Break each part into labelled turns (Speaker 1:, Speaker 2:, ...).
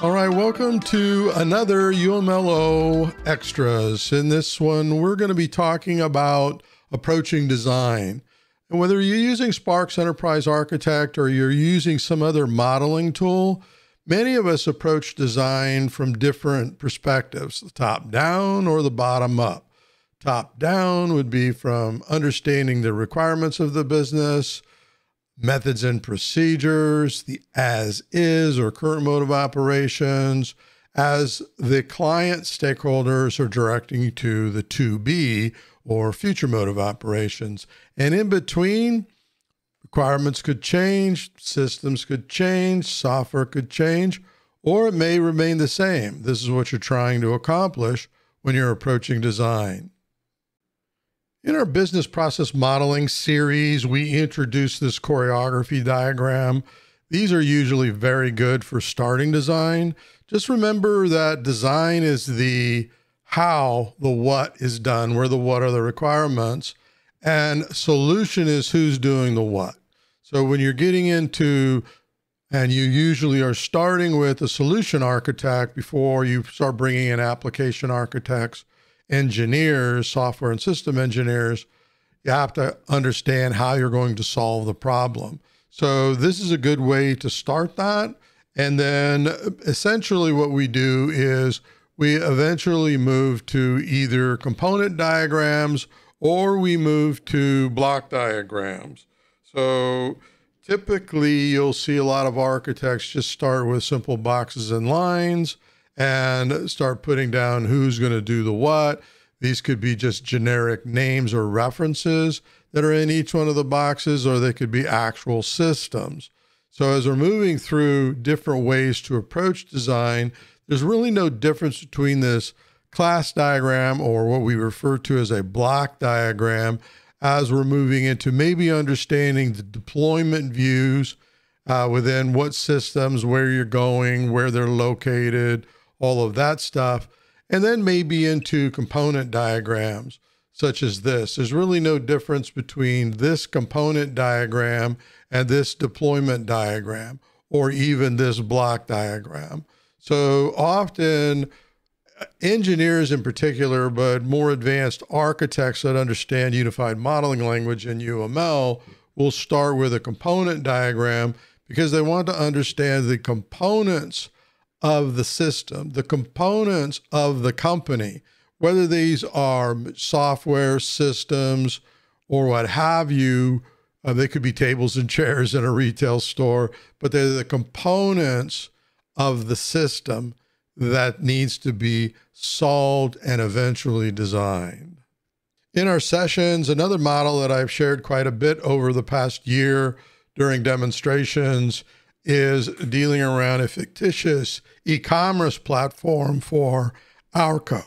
Speaker 1: All right, welcome to another UMLO Extras. In this one, we're going to be talking about approaching design. And whether you're using Sparx Enterprise Architect or you're using some other modeling tool, many of us approach design from different perspectives the top down or the bottom up. Top down would be from understanding the requirements of the business methods and procedures, the as is or current mode of operations, as the client stakeholders are directing to the to be or future mode of operations. And in between, requirements could change, systems could change, software could change, or it may remain the same. This is what you're trying to accomplish when you're approaching design. In our business process modeling series, we introduce this choreography diagram. These are usually very good for starting design. Just remember that design is the how the what is done, where the what are the requirements, and solution is who's doing the what. So when you're getting into, and you usually are starting with a solution architect before you start bringing in application architects engineers, software and system engineers, you have to understand how you're going to solve the problem. So, this is a good way to start that. And then essentially, what we do is we eventually move to either component diagrams or we move to block diagrams. So, typically, you'll see a lot of architects just start with simple boxes and lines and start putting down who's going to do the what. These could be just generic names or references that are in each one of the boxes, or they could be actual systems. So, as we're moving through different ways to approach design, there's really no difference between this class diagram or what we refer to as a block diagram as we're moving into maybe understanding the deployment views uh, within what systems, where you're going, where they're located, all of that stuff, and then maybe into component diagrams such as this. There's really no difference between this component diagram and this deployment diagram, or even this block diagram. So often, uh, engineers in particular, but more advanced architects that understand unified modeling language and UML will start with a component diagram because they want to understand the components of the system, the components of the company, whether these are software systems or what have you. Uh, they could be tables and chairs in a retail store, but they're the components of the system that needs to be solved and eventually designed. In our sessions, another model that I've shared quite a bit over the past year during demonstrations is dealing around a fictitious e commerce platform for Arco.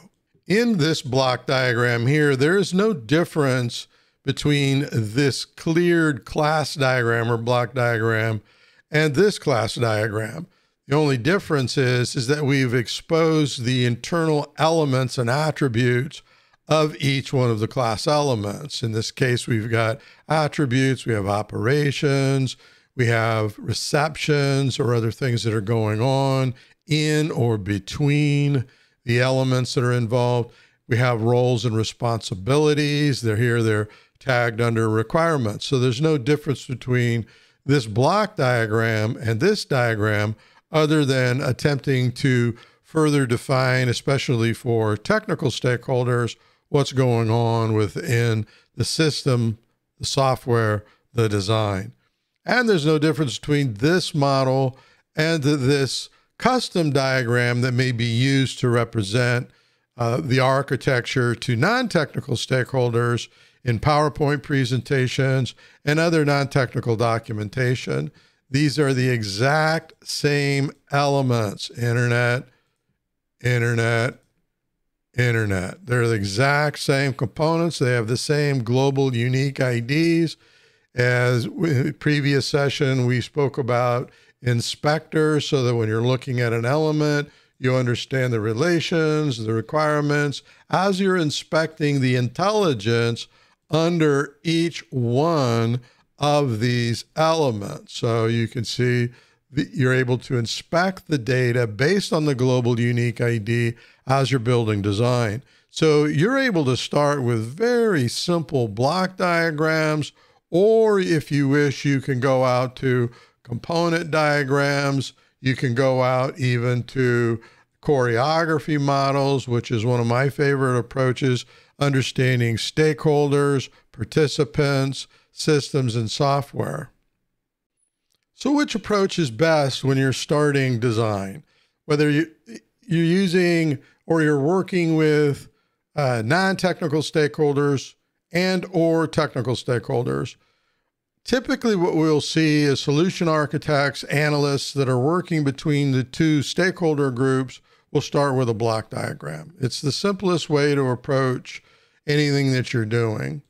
Speaker 1: In this block diagram here, there is no difference between this cleared class diagram or block diagram and this class diagram. The only difference is, is that we've exposed the internal elements and attributes of each one of the class elements. In this case, we've got attributes, we have operations, we have receptions or other things that are going on in or between the elements that are involved. We have roles and responsibilities. They're here, they're tagged under requirements. So there's no difference between this block diagram and this diagram other than attempting to further define, especially for technical stakeholders, what's going on within the system, the software, the design. And there's no difference between this model and this custom diagram that may be used to represent uh, the architecture to non technical stakeholders in PowerPoint presentations and other non technical documentation. These are the exact same elements internet, internet, internet. They're the exact same components. They have the same global unique IDs. As previous session, we spoke about inspector so that when you're looking at an element, you understand the relations, the requirements, as you're inspecting the intelligence under each one of these elements. So you can see that you're able to inspect the data based on the global unique ID as you're building design. So you're able to start with very simple block diagrams, or if you wish, you can go out to component diagrams. You can go out even to choreography models, which is one of my favorite approaches, understanding stakeholders, participants, systems, and software. So, which approach is best when you're starting design? Whether you, you're using or you're working with uh, non-technical stakeholders and or technical stakeholders. Typically, what we'll see is solution architects, analysts that are working between the two stakeholder groups will start with a block diagram. It's the simplest way to approach anything that you're doing.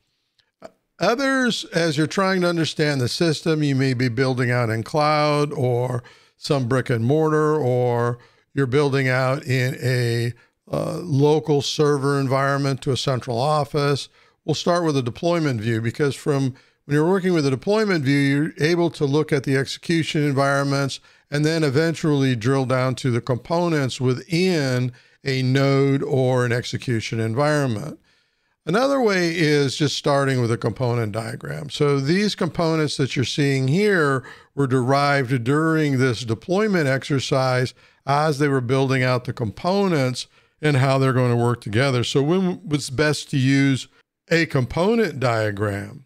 Speaker 1: Others, as you're trying to understand the system, you may be building out in cloud or some brick and mortar, or you're building out in a uh, local server environment to a central office. We'll start with a deployment view because from when you're working with a deployment view, you're able to look at the execution environments and then eventually drill down to the components within a node or an execution environment. Another way is just starting with a component diagram. So these components that you're seeing here were derived during this deployment exercise as they were building out the components and how they're going to work together. So when was best to use a component diagram?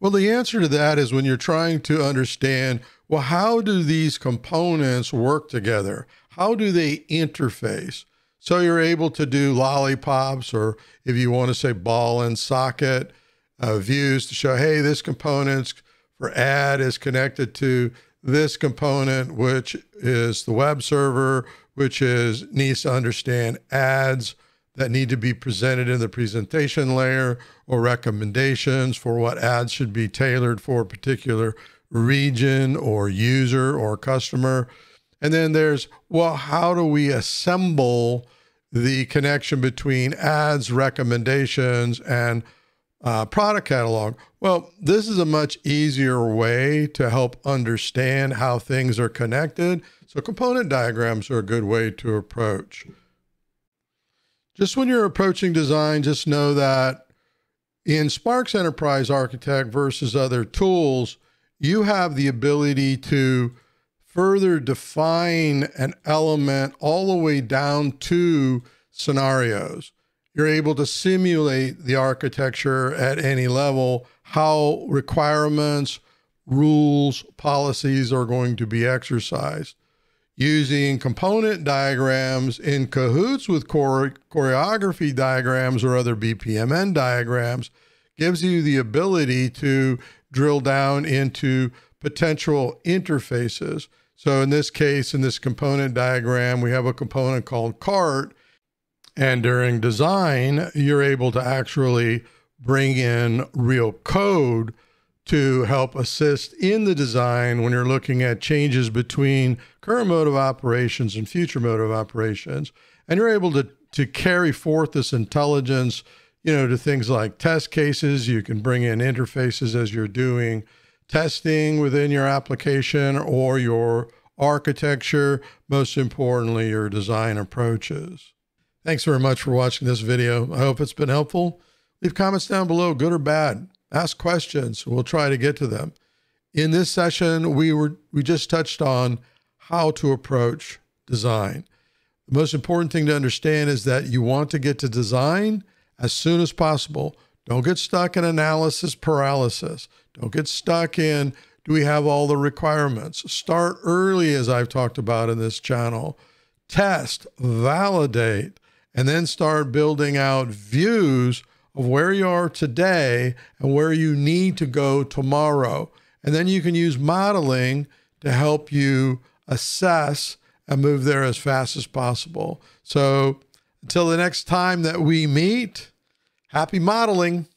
Speaker 1: Well, the answer to that is when you're trying to understand, well, how do these components work together? How do they interface? So you're able to do lollipops, or if you want to say ball and socket uh, views to show, hey, this component for add is connected to this component, which is the web server, which is needs to understand ads that need to be presented in the presentation layer or recommendations for what ads should be tailored for a particular region or user or customer. And then there's, well, how do we assemble the connection between ads, recommendations, and uh, product catalog? Well, this is a much easier way to help understand how things are connected. So, component diagrams are a good way to approach. Just when you're approaching design, just know that in Sparx Enterprise Architect versus other tools, you have the ability to further define an element all the way down to scenarios. You're able to simulate the architecture at any level, how requirements, rules, policies are going to be exercised. Using component diagrams in cahoots with chore- choreography diagrams or other BPMN diagrams gives you the ability to drill down into potential interfaces. So in this case, in this component diagram, we have a component called cart. And during design, you're able to actually bring in real code to help assist in the design when you're looking at changes between current mode of operations and future mode of operations. And you're able to, to carry forth this intelligence, you know, to things like test cases. You can bring in interfaces as you're doing testing within your application or your architecture, most importantly, your design approaches. Thanks very much for watching this video. I hope it's been helpful. Leave comments down below, good or bad. Ask questions. We'll try to get to them. In this session, we were we just touched on how to approach design. The most important thing to understand is that you want to get to design as soon as possible. Don't get stuck in analysis paralysis. Don't get stuck in do we have all the requirements? Start early, as I've talked about in this channel. Test, validate, and then start building out views of where you are today and where you need to go tomorrow. And then you can use modeling to help you assess and move there as fast as possible. So until the next time that we meet, happy modeling.